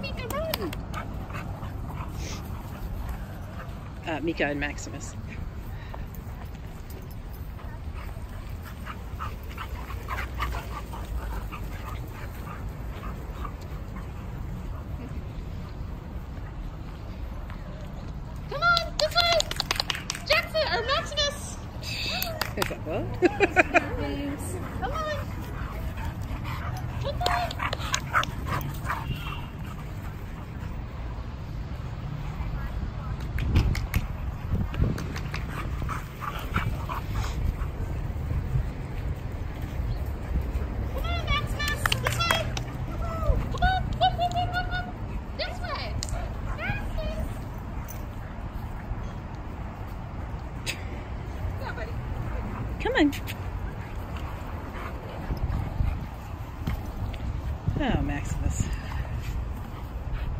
Mica, run! Uh, Mica and Maximus. Come on, this way! Jackson, or Maximus! Is that what? Come on! Come on! Come on, Maximus! This way! Come on! Whoop, whoop, whoop, whoop, whoop. This way! Maximus! Yeah, buddy. Come on. Oh, Maximus.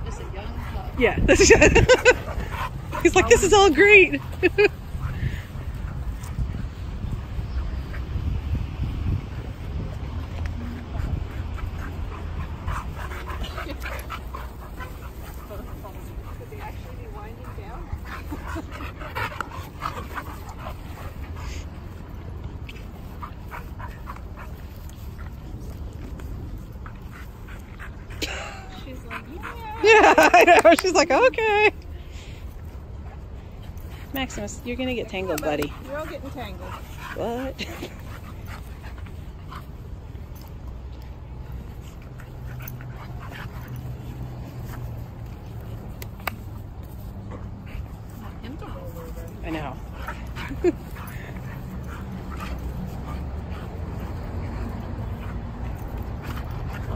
Just a young love. Yeah. He's like, this is all great. Yeah, I know. She's like, okay. Maximus, you're going to get tangled, buddy. You're all getting tangled. What? I know.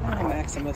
Oh, Maximus.